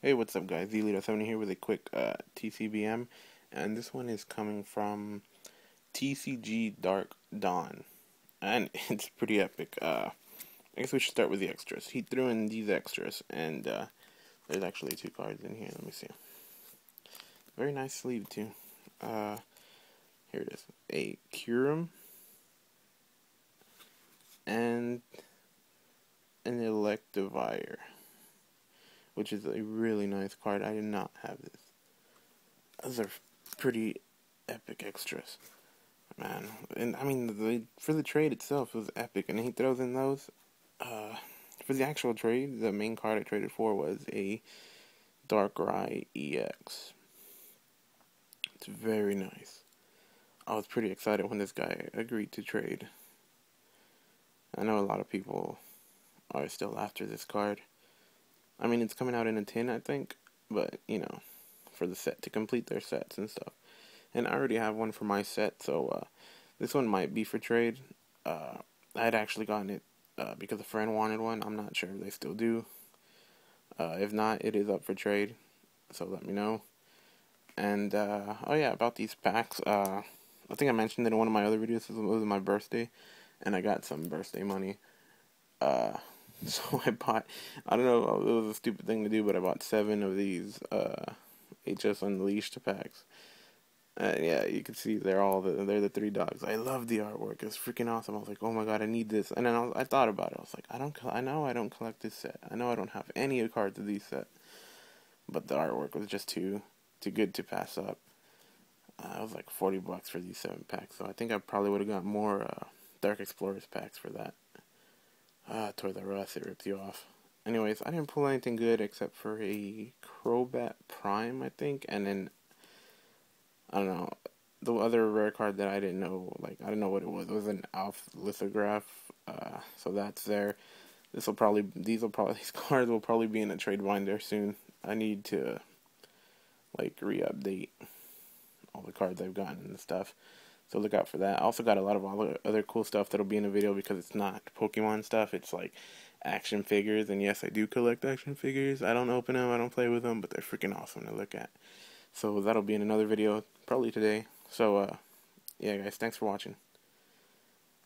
Hey, what's up, guys? TheLira70 here with a quick uh, TCBM, and this one is coming from TCG Dark Dawn, and it's pretty epic. Uh, I guess we should start with the extras. He threw in these extras, and uh, there's actually two cards in here. Let me see. Very nice sleeve too. Uh, here it is: a Kyurem and an Electivire which is a really nice card. I did not have this. Those are pretty epic extras, man. And I mean, the, for the trade itself, it was epic. And he throws in those. Uh, for the actual trade, the main card I traded for was a Darkrai EX. It's very nice. I was pretty excited when this guy agreed to trade. I know a lot of people are still after this card. I mean, it's coming out in a tin, I think, but you know, for the set to complete their sets and stuff. And I already have one for my set, so uh, this one might be for trade. Uh, I had actually gotten it uh, because a friend wanted one. I'm not sure if they still do. Uh, if not, it is up for trade, so let me know. And uh, oh yeah, about these packs. Uh, I think I mentioned it in one of my other videos. It was my birthday, and I got some birthday money. So I bought, I don't know, it was a stupid thing to do, but I bought seven of these uh, HS Unleashed packs. And yeah, you can see they're all the, they're the three dogs. I love the artwork. It's freaking awesome. I was like, oh my god, I need this. And then I, was, I thought about it. I was like, I don't, I know I don't collect this set. I know I don't have any cards of these set. But the artwork was just too, too good to pass up. Uh, it was like 40 bucks for these seven packs. So I think I probably would have got more uh, Dark Explorers packs for that. Ah, Toys R Us, it ripped you off. Anyways, I didn't pull anything good except for a Crobat Prime, I think, and then I don't know the other rare card that I didn't know, like I didn't know what it was. It was an Alph lithograph, uh, so that's there. This will probably these will probably these cards will probably be in a trade binder soon. I need to like re-update all the cards I've gotten and stuff. So look out for that. I also got a lot of other other cool stuff that'll be in the video because it's not Pokemon stuff. It's like action figures. And yes, I do collect action figures. I don't open them. I don't play with them, but they're freaking awesome to look at. So that'll be in another video probably today. So uh, yeah, guys, thanks for watching.